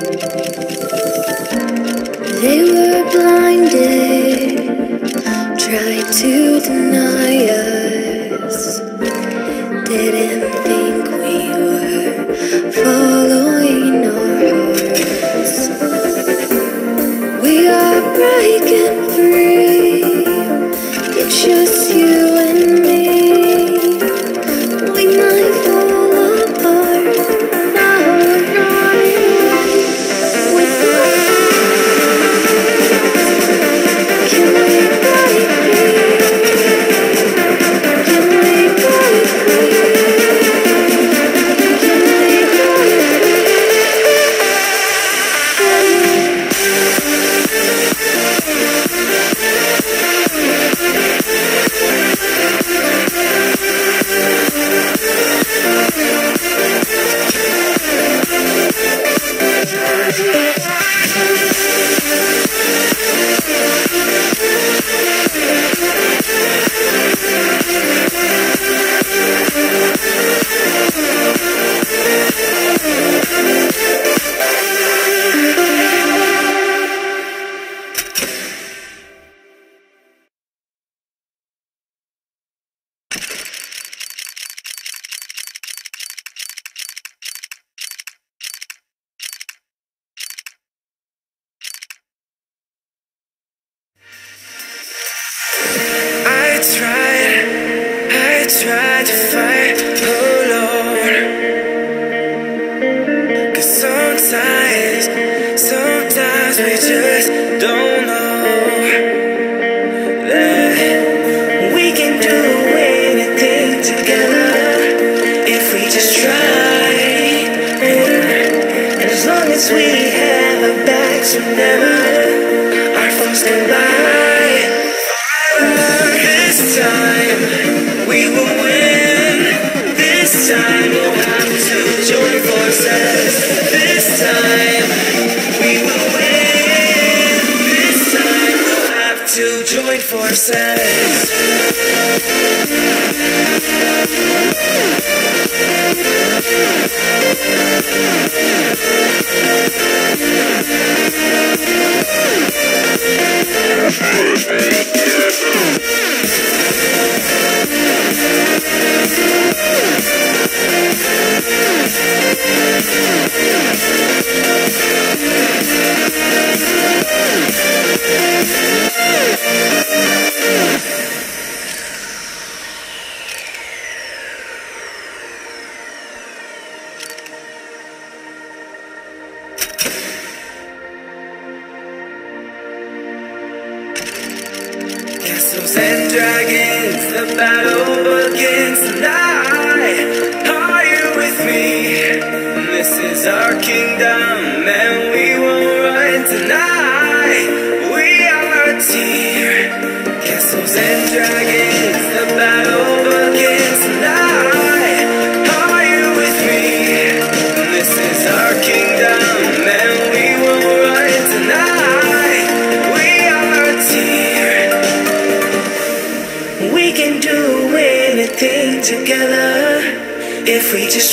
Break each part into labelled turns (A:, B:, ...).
A: They were blinded, tried to deny us. Didn't think we were following our hearts. We are breaking free. It's just we just don't know that we can do anything together if we just try. And as long as we have our backs, whenever our foes come Castles and dragons, the battle begins tonight. Are you with me? This is our kingdom,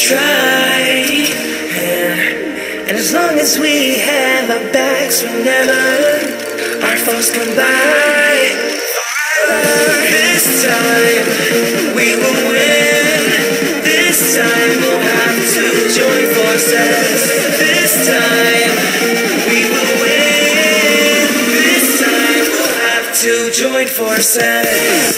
A: try. And, and as long as we have our backs we never our foes come by, this time we will win. This time we'll have to join forces. This time we will win. This time we'll have to join forces.